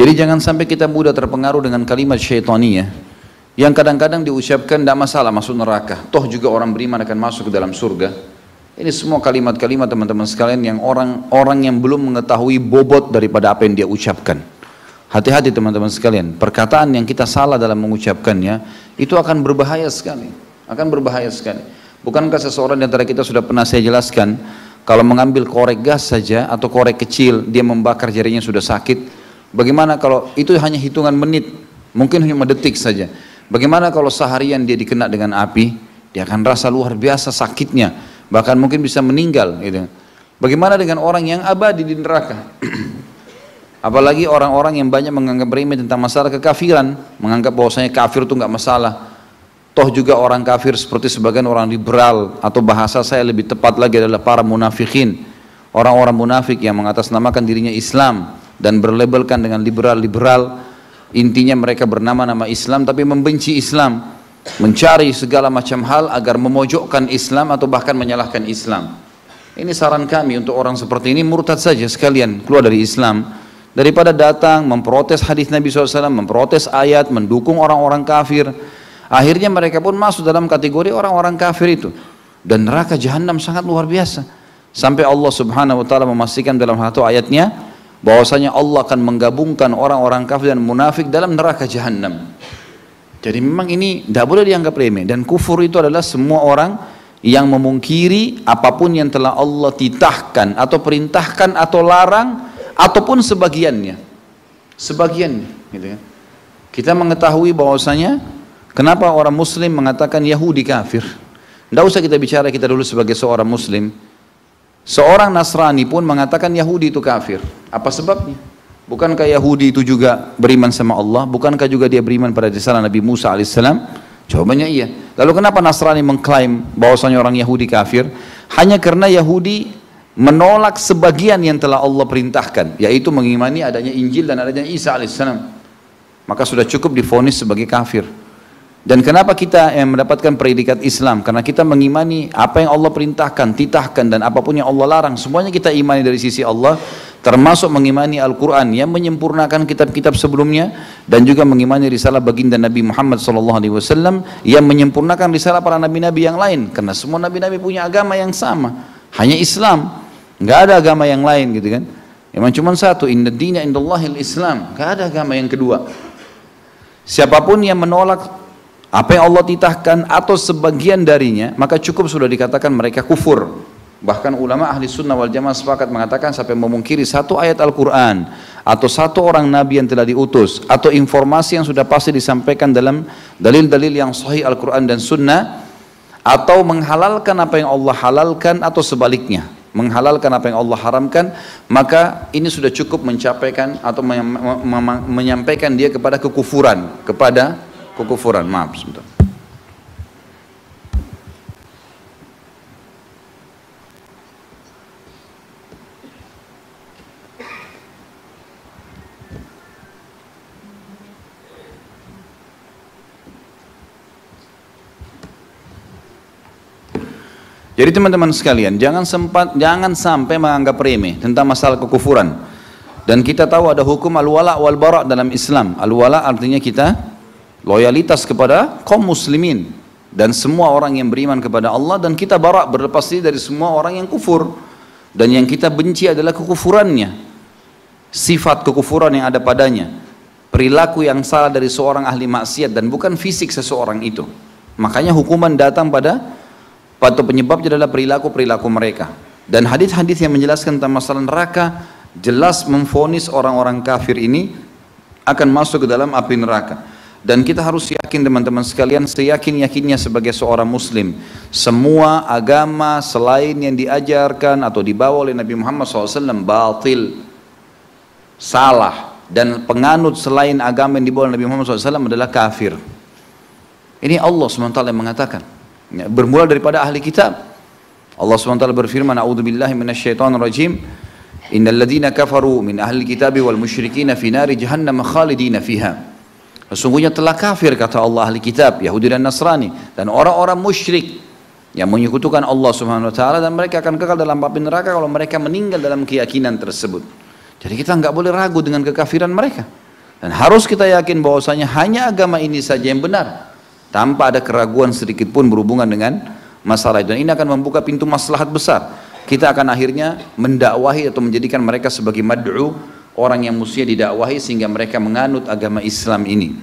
Jadi jangan sampai kita mudah terpengaruh dengan kalimat syaitania yang kadang-kadang diucapkan tidak masalah masuk neraka. Toh juga orang beriman akan masuk ke dalam surga. Ini semua kalimat-kalimat teman-teman sekalian yang orang-orang yang belum mengetahui bobot daripada apa yang dia ucapkan. Hati-hati teman-teman sekalian, perkataan yang kita salah dalam mengucapkannya itu akan berbahaya sekali. Akan berbahaya sekali. Bukankah seseorang di antara kita sudah pernah saya jelaskan, kalau mengambil korek gas saja atau korek kecil, dia membakar jarinya sudah sakit, Bagaimana kalau itu hanya hitungan menit, mungkin hanya detik saja. Bagaimana kalau seharian dia dikena dengan api, dia akan rasa luar biasa sakitnya, bahkan mungkin bisa meninggal. Gitu. Bagaimana dengan orang yang abadi di neraka? Apalagi orang-orang yang banyak menganggap remeh tentang masalah kekafiran, menganggap bahwasanya kafir itu nggak masalah. Toh juga orang kafir seperti sebagian orang liberal atau bahasa saya lebih tepat lagi adalah para munafikin. Orang-orang munafik yang mengatasnamakan dirinya Islam, dan berlabelkan dengan liberal-liberal. Intinya mereka bernama nama Islam tapi membenci Islam mencari segala macam hal agar memojokkan Islam atau bahkan menyalahkan Islam. Ini saran kami untuk orang seperti ini murtad saja sekalian keluar dari Islam. Daripada datang memprotes hadis Nabi SAW memprotes ayat mendukung orang-orang kafir akhirnya mereka pun masuk dalam kategori orang-orang kafir itu. Dan neraka jahanam sangat luar biasa. Sampai Allah subhanahu wa ta'ala memastikan dalam satu ayatnya bahwasanya Allah akan menggabungkan orang-orang kafir dan munafik dalam neraka jahanam. Jadi memang ini tidak boleh dianggap remeh dan kufur itu adalah semua orang yang memungkiri apa pun yang telah Allah titahkan atau perintahkan atau larang ataupun sebagiannya. Sebagiannya, gitu ya. Kita mengetahui bahwasanya kenapa orang muslim mengatakan Yahudi kafir. Tidak usah kita bicara kita dulu sebagai seorang muslim, Seorang Nasrani pun mengatakan Yahudi itu kafir. Apa sebabnya? Bukankah Yahudi itu juga beriman sama Allah? Bukankah juga dia beriman pada risalah Nabi Musa alaihissalam? Jawabannya iya. Lalu kenapa Nasrani mengklaim bahwasanya orang Yahudi kafir? Hanya karena Yahudi menolak sebagian yang telah Allah perintahkan, yaitu mengimani adanya Injil dan adanya Isa alaihissalam. Maka sudah cukup difonis sebagai kafir. Dan kenapa kita yang mendapatkan predikat Islam? Karena kita mengimani apa yang Allah perintahkan, titahkan dan apa pun yang Allah larang. Semuanya kita imani dari sisi Allah, termasuk mengimani Al-Quran yang menyempurnakan kitab-kitab sebelumnya dan juga mengimani risalah baginda Nabi Muhammad SAW yang menyempurnakan risalah para nabi-nabi yang lain. Karena semua nabi-nabi punya agama yang sama, hanya Islam. Nggak ada agama yang lain gitu kan. Memang cuma satu, inna dina indallahil Islam. Nggak ada agama yang kedua. Siapa pun yang menolak apa yang Allah titahkan atau sebagian darinya maka cukup sudah dikatakan mereka kufur. Bahkan ulama ahli sunnah wal jamaah sepakat mengatakan sampai memungkiri satu ayat Al-Quran atau satu orang nabi yang telah diutus atau informasi yang sudah pasti disampaikan dalam dalil-dalil yang sahih Al-Quran dan sunnah atau menghalalkan apa yang Allah halalkan atau sebaliknya menghalalkan apa yang Allah haramkan maka ini sudah cukup mencapaikan atau menyampaikan dia kepada kekufuran kepada kekufuran. Maaf sebentar. Jadi teman-teman sekalian, jangan sempat jangan sampai menganggap remeh tentang masalah kekufuran. Dan kita tahu ada hukum al-wala wal bara dalam Islam. Al-wala artinya kita loyalitas kepada kaum muslimin dan semua orang yang beriman kepada Allah dan kita barak berlepas diri dari semua orang yang kufur. Dan yang kita benci adalah kekufurannya. Sifat kekufuran yang ada padanya. Perilaku yang salah dari seorang ahli maksiat dan bukan fisik seseorang itu. Makanya hukuman datang pada atau penyebabnya adalah perilaku-perilaku mereka. Dan hadis-hadis yang menjelaskan tentang masalah neraka jelas memfonis orang-orang kafir ini akan masuk ke dalam api neraka dan kita harus yakin teman-teman sekalian, seyakin-yakinnya sebagai seorang muslim. Semua agama selain yang diajarkan atau dibawa oleh Nabi Muhammad SAW batil, salah. Dan penganut selain agama yang dibawa oleh Nabi Muhammad SAW adalah kafir. Ini Allah SWT yang mengatakan. Ya, bermula daripada ahli kitab. Allah SWT berfirman, A'udhu billahi minasyaitan rajim. Innal ladhina kafaru min ahli kitabi wal musyrikina fi nari jahannam khalidina fiha. Sesungguhnya telah kafir kata Allah ahli kitab, Yahudi dan Nasrani dan orang-orang musyrik yang menyekutukan Allah Subhanahu wa taala dan mereka akan kekal dalam api neraka kalau mereka meninggal dalam keyakinan tersebut. Jadi kita nggak boleh ragu dengan kekafiran mereka. Dan harus kita yakin bahwasanya hanya agama ini saja yang benar tanpa ada keraguan sedikit pun berhubungan dengan masalah itu. Dan ini akan membuka pintu maslahat besar. Kita akan akhirnya mendakwahi atau menjadikan mereka sebagai mad'u orang yang musuhnya didakwahi sehingga mereka menganut agama Islam ini.